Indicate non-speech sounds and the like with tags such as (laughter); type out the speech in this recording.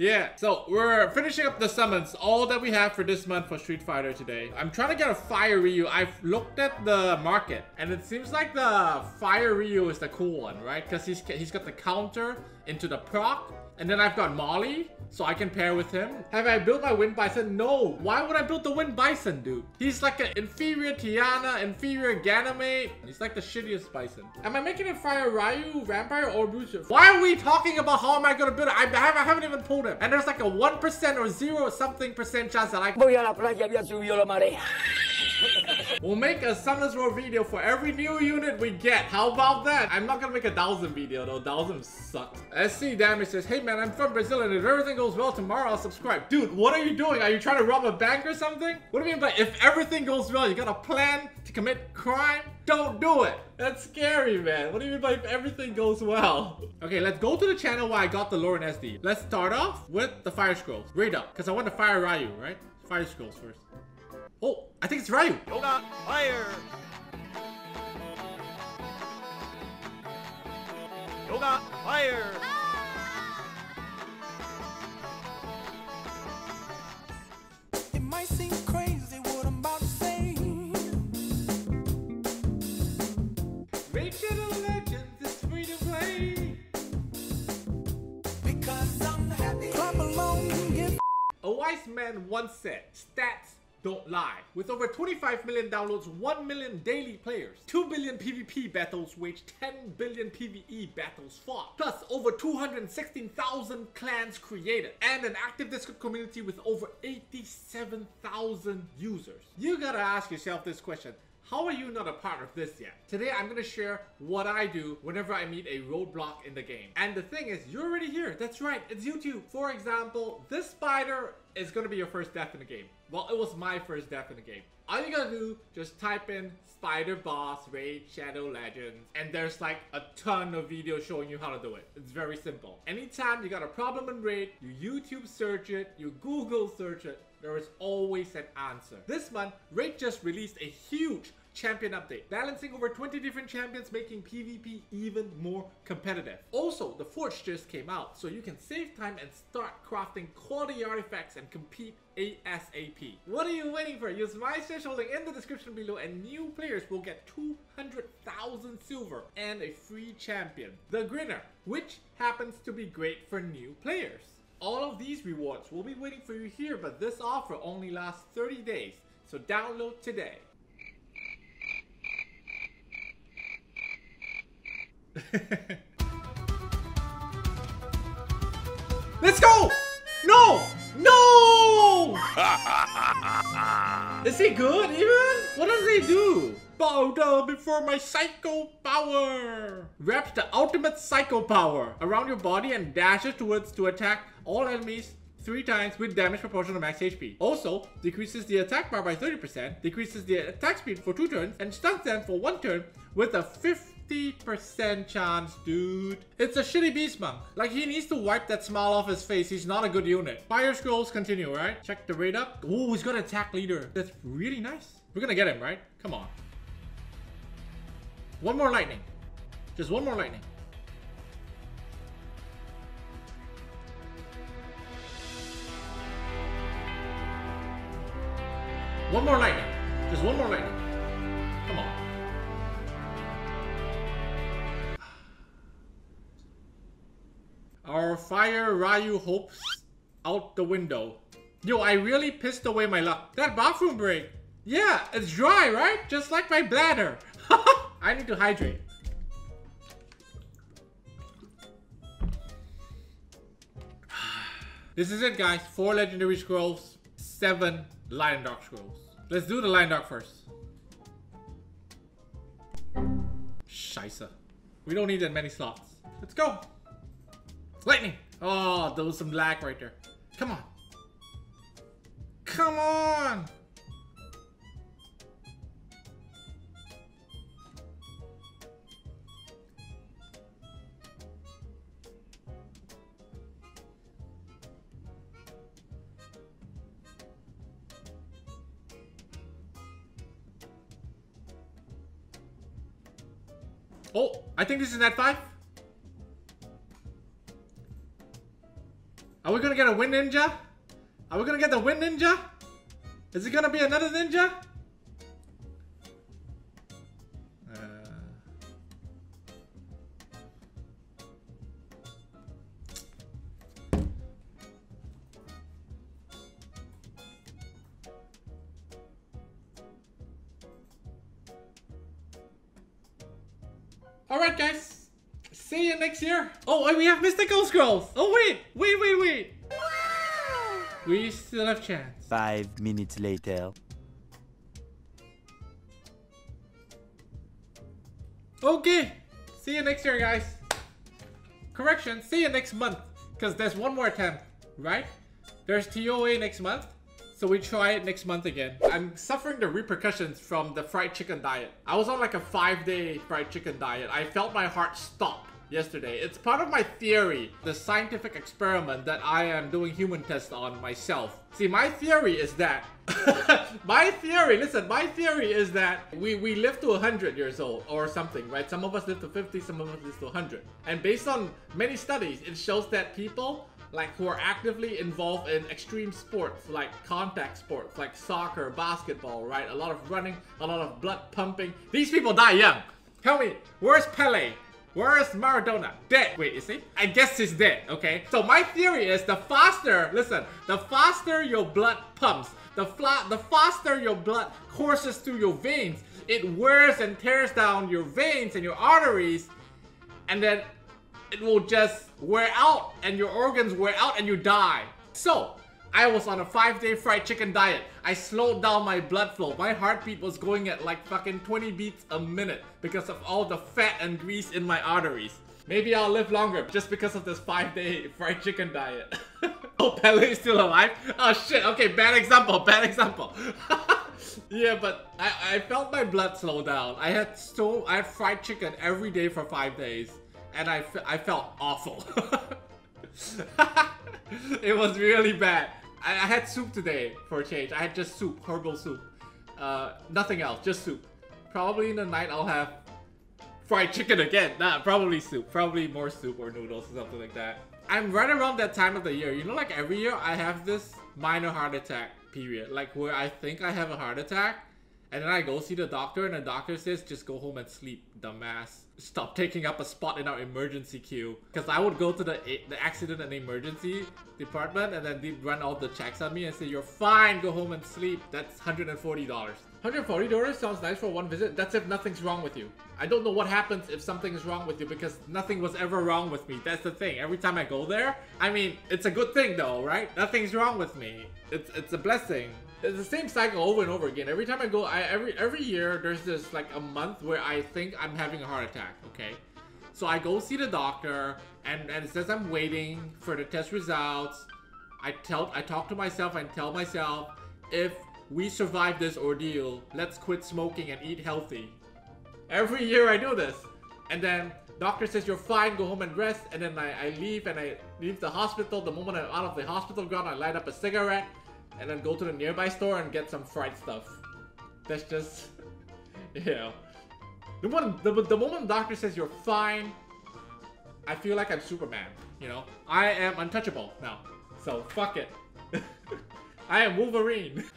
Yeah, so we're finishing up the summons, all that we have for this month for Street Fighter today. I'm trying to get a Fire Ryu. I've looked at the market, and it seems like the Fire Ryu is the cool one, right? Because he's, he's got the counter into the proc, and then I've got Molly, so I can pair with him. Have I built my Wind Bison? No. Why would I build the Wind Bison, dude? He's like an inferior Tiana, inferior Ganymede. He's like the shittiest Bison. Am I making it Fire Ryu, Vampire, or Booster? Why are we talking about how am I gonna build it? I, have, I haven't even pulled him. And there's like a 1% or 0 something percent chance that I- (laughs) We'll make a Summoners War video for every new unit we get. How about that? I'm not gonna make a thousand video though. Thousand sucks. SC Damage says, hey man, I'm from Brazil and if everything goes well tomorrow, I'll subscribe. Dude, what are you doing? Are you trying to rob a bank or something? What do you mean by if everything goes well, you got a plan to commit crime? Don't do it. That's scary, man. What do you mean by if everything goes well? Okay, let's go to the channel where I got the Lauren SD. Let's start off with the Fire Scrolls. Read up, because I want to fire Ryu, right? Fire Scrolls first. Oh, I think it's Ryu. Yoga, fire! Yoga, fire! It might seem crazy what I'm about to say. Raid Shadow Legends is free to play. Because I'm happy. Clap along and get A wise man once said, stats don't lie. With over 25 million downloads, 1 million daily players, 2 billion PvP battles waged, 10 billion PvE battles fought, plus over 216,000 clans created, and an active Discord community with over 87,000 users. You gotta ask yourself this question. How are you not a part of this yet? Today I'm gonna share what I do whenever I meet a roadblock in the game. And the thing is, you're already here. That's right, it's YouTube. For example, this spider is gonna be your first death in the game. Well, it was my first death in the game. All you gotta do, just type in Spider Boss Raid Shadow Legends, and there's like a ton of videos showing you how to do it. It's very simple. Anytime you got a problem in Raid, you YouTube search it, you Google search it, there is always an answer. This month, Raid just released a huge champion update, balancing over 20 different champions, making PvP even more competitive. Also, the Forge just came out, so you can save time and start crafting quality artifacts and compete ASAP. What are you waiting for? Use my stash holding in the description below and new players will get 200,000 silver and a free champion, the Grinner, which happens to be great for new players. All of these rewards will be waiting for you here, but this offer only lasts 30 days, so download today. (laughs) Let's go! No! No! (laughs) Is he good even? What does he do? Bow down before my psycho power! Wraps the ultimate psycho power around your body and dashes towards to attack all enemies three times with damage proportional to max HP. Also, decreases the attack bar by 30%, decreases the attack speed for two turns, and stuns them for one turn with a 50% chance, dude. It's a shitty beast monk. Like, he needs to wipe that smile off his face. He's not a good unit. Fire scrolls continue, right? Check the rate up. Oh, he's got attack leader. That's really nice. We're gonna get him, right? Come on. One more lightning. Just one more lightning. One more lightning. Just one more lightning. Our fire Ryu hopes out the window. Yo, I really pissed away my luck. That bathroom break. Yeah, it's dry, right? Just like my bladder. (laughs) I need to hydrate. (sighs) This is it, guys. Four legendary scrolls, seven and dark scrolls. Let's do the and dark first. Scheiße. We don't need that many slots. Let's go. Lightning. Oh, there was some lag right there. Come on. Come on. Oh, I think this is nat 5. Are we gonna get a wind ninja? Are we gonna get the wind ninja? Is it gonna be another ninja? Uh, Alright guys, see you next year. Oh, and we have mystical scrolls. Oh wait, wait, wait, wait. We still have chance. Five minutes later. Okay, see you next year guys. Correction, see you next month. Because there's one more attempt, right? There's TOA next month. So we try it next month again. I'm suffering the repercussions from the fried chicken diet. I was on like a five day fried chicken diet. I felt my heart stop yesterday. It's part of my theory, the scientific experiment that I am doing human tests on myself. See, my theory is that (laughs) my theory, listen, my theory is that we, we live to 100 years old or something, right? Some of us live to 50, some of us live to 100. And based on many studies, it shows that people like who are actively involved in extreme sports like contact sports like soccer, basketball, right? A lot of running, a lot of blood pumping. These people die young. Tell me, where's Pele? Where's Maradona? Dead. Wait, is he? I guess he's dead, okay? So my theory is the faster, listen, the faster your blood pumps, the, the faster your blood courses through your veins, it wears and tears down your veins and your arteries, and then it will just wear out and your organs wear out and you die. So, I was on a five day fried chicken diet. I slowed down my blood flow. My heartbeat was going at like fucking 20 beats a minute because of all the fat and grease in my arteries. Maybe I'll live longer just because of this five day (laughs) fried chicken diet. (laughs) oh, Pele is still alive? Oh shit, okay, bad example, bad example. (laughs) yeah, but I, I felt my blood slow down. I had so, I had fried chicken every day for five days and I, I felt awful. it was really bad. I, I had soup today for a change. I had just soup, herbal soup. Uh, nothing else, just soup. Probably in the night I'll have fried chicken again. Nah, probably soup. Probably more soup or noodles or something like that. I'm right around that time of the year. You know, like every year I have this minor heart attack period. Like where I think I have a heart attack and then I go see the doctor, and the doctor says, just go home and sleep, dumbass. Stop taking up a spot in our emergency queue. Because I would go to the eh, the accident and emergency department, and then they'd run all the checks on me and say, you're fine, go home and sleep. That's $140. $140 sounds nice for one visit. That's if nothing's wrong with you. I don't know what happens if something is wrong with you because nothing was ever wrong with me. That's the thing. Every time I go there, I mean, it's a good thing though, right? Nothing's wrong with me. It's it's a blessing. It's the same cycle over and over again. Every time I go, I every every year there's this like a month where I think I'm having a heart attack. Okay, so I go see the doctor, and and it says I'm waiting for the test results. I tell I talk to myself and tell myself if we survive this ordeal, let's quit smoking and eat healthy. Every year I do this, and then doctor says you're fine, go home and rest, and then I, I leave and I leave the hospital. The moment I'm out of the hospital ground, I light up a cigarette and then go to the nearby store and get some fried stuff. That's just, (laughs) you know. The moment the, the moment doctor says you're fine, I feel like I'm Superman. You know, I am untouchable now. So fuck it. (laughs) I am Wolverine. (laughs)